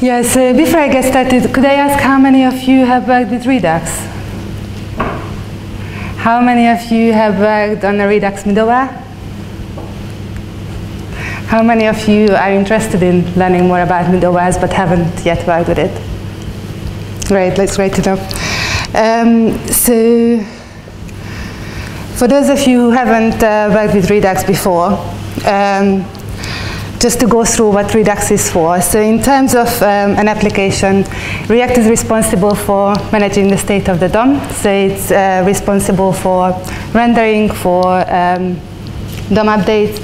Yes, uh, before I get started, could I ask how many of you have worked with Redux? How many of you have worked on a Redux middleware? How many of you are interested in learning more about middlewares but haven't yet worked with it? Great, let's write it up. Um, so, for those of you who haven't uh, worked with Redux before, um, just to go through what Redux is for. So in terms of um, an application, React is responsible for managing the state of the DOM. So it's uh, responsible for rendering, for um, DOM updates,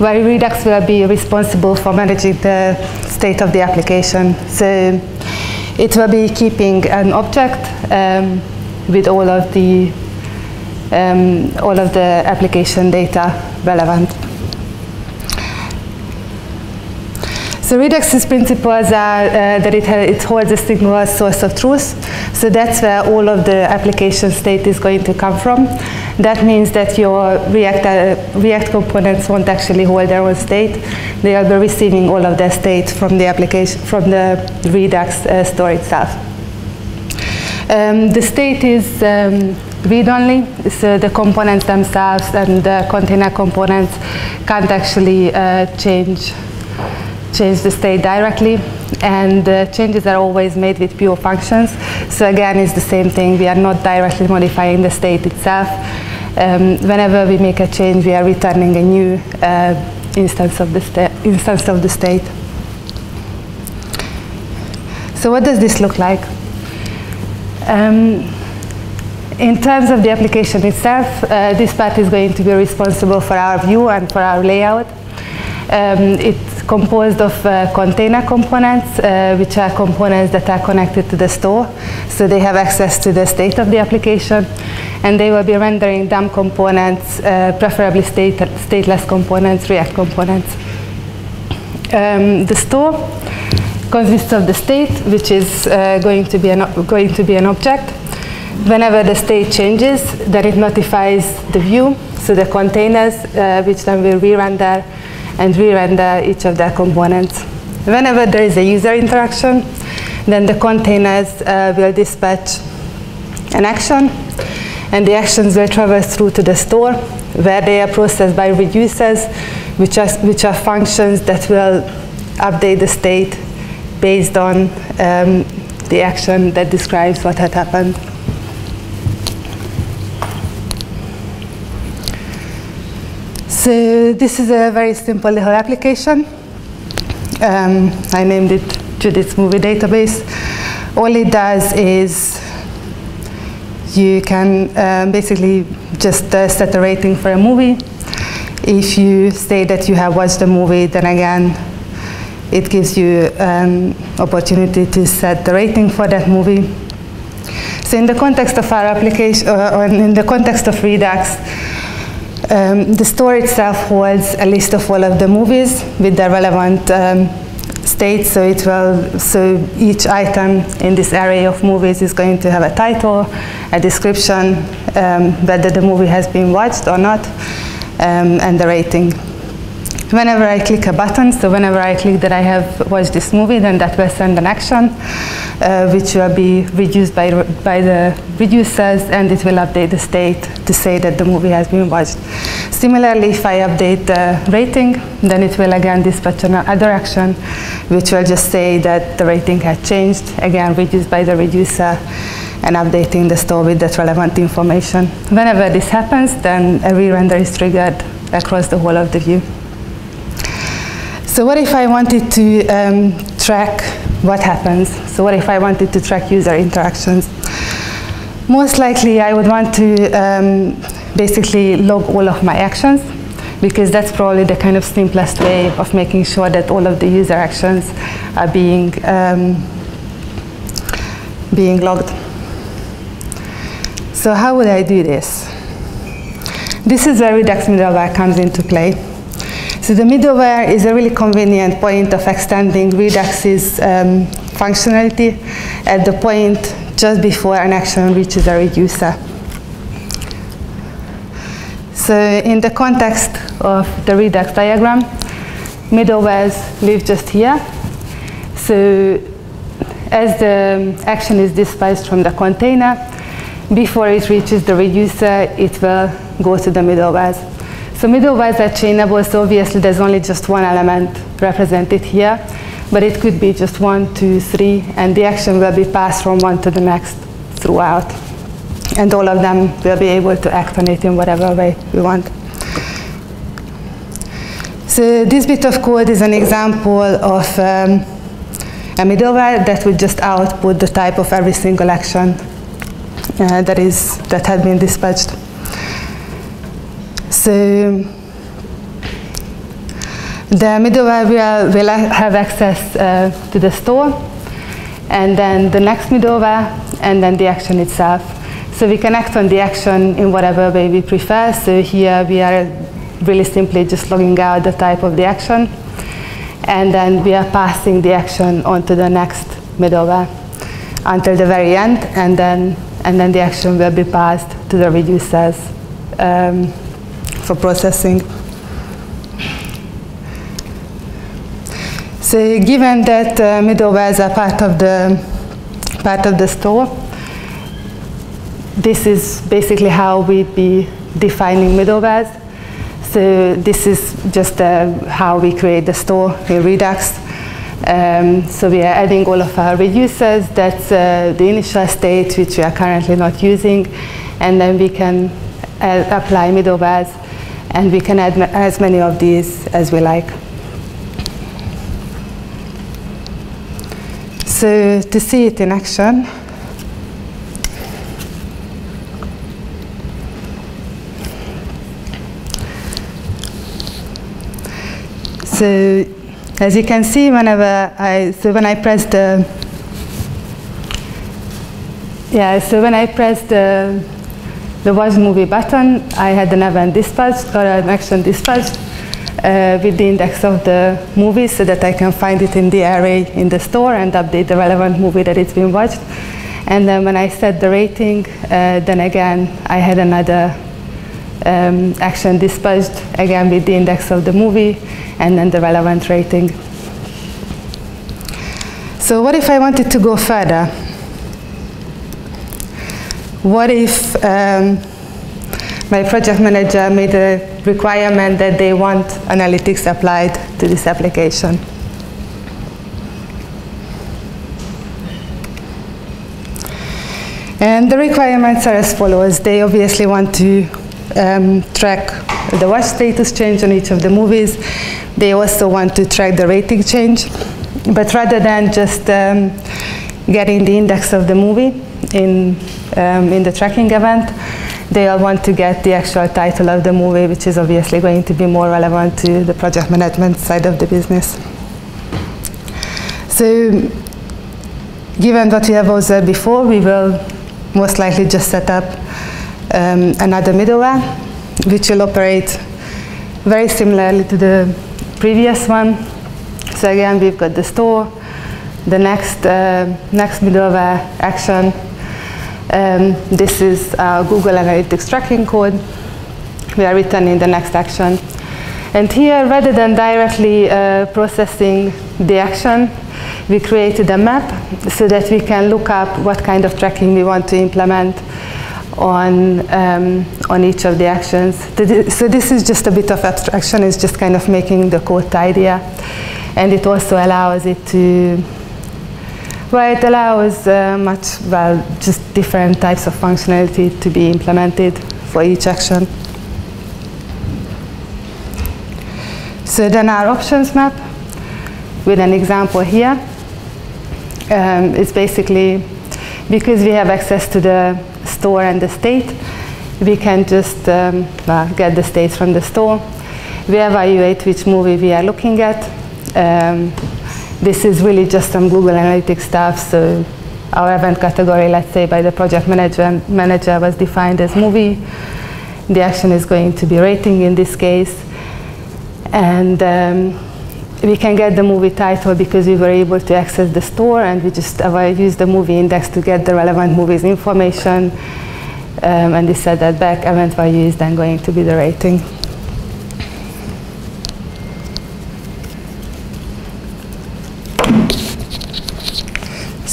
where Redux will be responsible for managing the state of the application. So it will be keeping an object um, with all of the um, all of the application data relevant. So Redux's principles are uh, that it, it, holds a single source of truth. So that's where all of the application state is going to come from. That means that your React, uh, React components won't actually hold their own state. They will be receiving all of their state from the application, from the Redux uh, store itself. Um, the state is um, read-only, so the components themselves and the container components can't actually uh, change change the state directly and the changes are always made with pure functions. So again, it's the same thing. We are not directly modifying the state itself. Um, whenever we make a change, we are returning a new uh, instance, of the instance of the state. So what does this look like? Um, in terms of the application itself, uh, this part is going to be responsible for our view and for our layout. Um, composed of uh, container components, uh, which are components that are connected to the store. So they have access to the state of the application. And they will be rendering DOM components, uh, preferably state stateless components, React components. Um, the store consists of the state, which is uh, going, to be an, going to be an object. Whenever the state changes, then it notifies the view, so the containers, uh, which then will re-render and re-render each of their components. Whenever there is a user interaction, then the containers uh, will dispatch an action, and the actions will traverse through to the store, where they are processed by reducers, which are, which are functions that will update the state based on um, the action that describes what had happened. So this is a very simple little application. Um, I named it Judit's Movie Database. All it does is you can um, basically just uh, set a rating for a movie. If you say that you have watched the movie, then again, it gives you an um, opportunity to set the rating for that movie. So in the context of our application, uh, in the context of Redux, um, the store itself holds a list of all of the movies with the relevant um, states, so it will, so each item in this array of movies is going to have a title, a description, um, whether the movie has been watched or not, um, and the rating. Whenever I click a button, so whenever I click that I have watched this movie, then that will send an action, uh, which will be reduced by, by the reducers, and it will update the state to say that the movie has been watched. Similarly, if I update the rating, then it will again dispatch another action, which will just say that the rating has changed, again reduced by the reducer, and updating the store with that relevant information. Whenever this happens, then a re-render is triggered across the whole of the view. So what if I wanted to um, track what happens? So what if I wanted to track user interactions? Most likely I would want to um, basically log all of my actions because that's probably the kind of simplest way of making sure that all of the user actions are being, um, being logged. So how would I do this? This is where Redux middleware comes into play. So the middleware is a really convenient point of extending Redux's um, functionality at the point just before an action reaches a reducer. So in the context of the Redux diagram, middlewares live just here. So as the action is dispatched from the container, before it reaches the reducer, it will go to the middlewares. So middlewares are chainable, so obviously there's only just one element represented here, but it could be just one, two, three, and the action will be passed from one to the next throughout. And all of them will be able to act on it in whatever way we want. So this bit of code is an example of um, a middleware that would just output the type of every single action uh, that is that had been dispatched. So the middleware will, have access uh, to the store, and then the next middleware, and then the action itself. So we can act on the action in whatever way we prefer. So here we are really simply just logging out the type of the action. And then we are passing the action onto the next middleware until the very end. And then, and then the action will be passed to the reducers um, for processing. So given that uh, middlewares are part of the part of the store, this is basically how we'd be defining middlewares. So this is just uh, how we create the store in Redux. Um, so we are adding all of our reducers. That's uh, the initial state, which we are currently not using. And then we can uh, apply middlewares, and we can add ma as many of these as we like. So to see it in action, So as you can see, whenever I, so when I press the, yeah, so when I press the, the watch movie button, I had an event dispatched or an action dispatched uh, with the index of the movie so that I can find it in the array in the store and update the relevant movie that it's been watched. And then when I set the rating, uh, then again, I had another um, action dispatched again with the index of the movie and then the relevant rating. So what if I wanted to go further? What if um, my project manager made a requirement that they want analytics applied to this application? And the requirements are as follows. They obviously want to um, track the watch status change on each of the movies. They also want to track the rating change. But rather than just um, getting the index of the movie in, um, in the tracking event, they all want to get the actual title of the movie, which is obviously going to be more relevant to the project management side of the business. So given what we have observed before, we will most likely just set up um, another middleware, which will operate very similarly to the previous one. So again, we've got the store, the next, uh, next middleware action. Um, this is our Google Analytics tracking code. We are written in the next action. And here, rather than directly uh, processing the action, we created a map so that we can look up what kind of tracking we want to implement on, um, on each of the actions. So this is just a bit of abstraction, it's just kind of making the code tidier. And it also allows it to, well, it allows uh, much, well, just different types of functionality to be implemented for each action. So then our options map, with an example here, um, is basically because we have access to the store and the state, we can just um, well, get the states from the store. We evaluate which movie we are looking at. Um, this is really just some Google Analytics stuff, so our event category, let's say by the project manager, manager was defined as movie. The action is going to be rating in this case. And um, we can get the movie title because we were able to access the store and we just use the movie index to get the relevant movies information. Um, and they said that back, event value is then going to be the rating.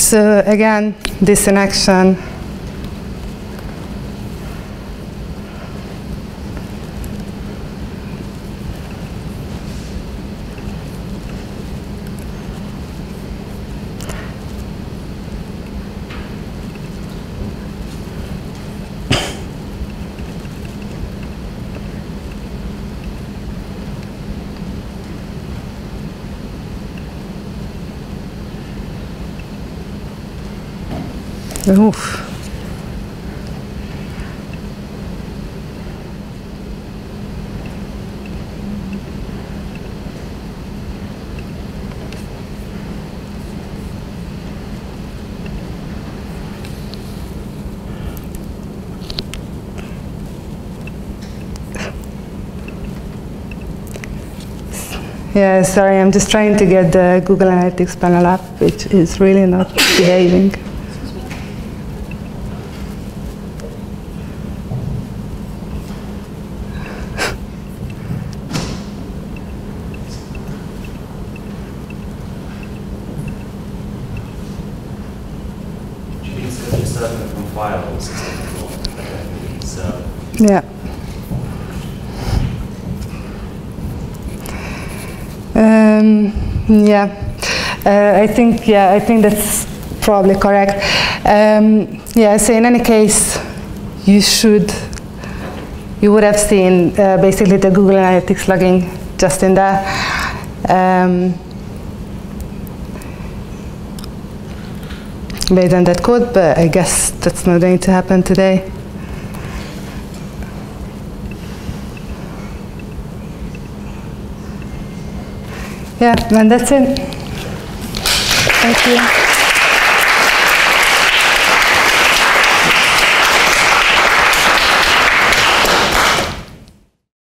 So again, this in action. Oof. Yeah, sorry, I'm just trying to get the Google Analytics panel up, which is really not behaving. Do you think it's because you're starting from files and So, Yeah. Um, yeah, uh, I think yeah, I think that's probably correct. Um, yeah, so in any case, you should, you would have seen uh, basically the Google Analytics logging just in there. Um, based on that code, but I guess that's not going to happen today. Yeah, and that's it. Thank you.